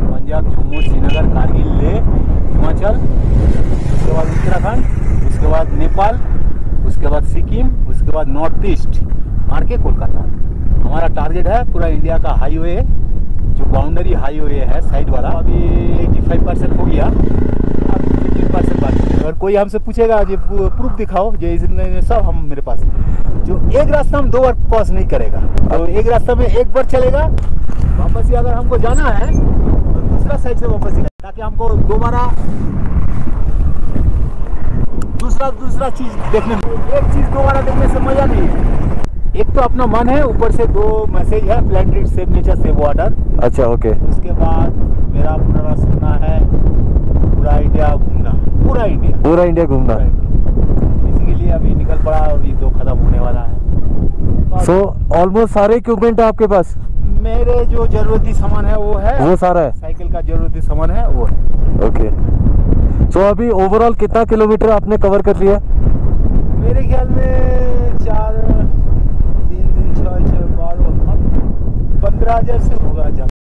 राजस्थान पंजाब जम्मू श्रीनगर, कारगिल ले, हिमाचल, उसके बाद उत्तराखंड, उसके बाद नेपाल, उसके बाद सिक्किम, उसके बाद नॉर्थ ईस्ट मार के कोलकाता। हमारा टारगेट है पूरा इंडिया का हाईवे, जो बाउंड्री हाईवे है साइड वाला, अभी 85 परसेंट हो गया। अब 15 परसेंट बाकी। अगर कोई हमसे पूछेगा, जो प्रूफ दिखाओ, जो इसमें सब हम मेरे पास जो एक रास्ता हम दो बार क्रॉस नहीं करेगा। और एक रास्ता में एक बार चलेगा, वापस ही अगर हमको जाना है दूसरा साइड से वापस ही ताकि हमको दोबारा दूसरा दूसरा चीज़ देखने में एक चीज़ दोबारा देखने से मज़ा नहीं है। एक तो अपना मन है ऊपर से दो मैसेज है planet save nature save water अच्छा ओके उसके बाद मेरा पूरा सपना है पूरा इंडिया घूमना पूरा इंडिया पूरा इंडिया घूमना। पूरा इंडिया। इसी के लिए अभी निकल पड़ा और ये दो खत्म होने वाला है। सो ऑलमोस्ट सारे इक्विपमेंट है आपके पास? मेरे जो जरूरती सामान है वो है। वो सारा है? साइकिल का जरूरती सामान है वो है। ओके तो अभी ओवरऑल कितना किलोमीटर आपने कवर कर लिया? मेरे ख्याल में चार तीन दिन छः छः बारह पंद्रह हज़ार से होगा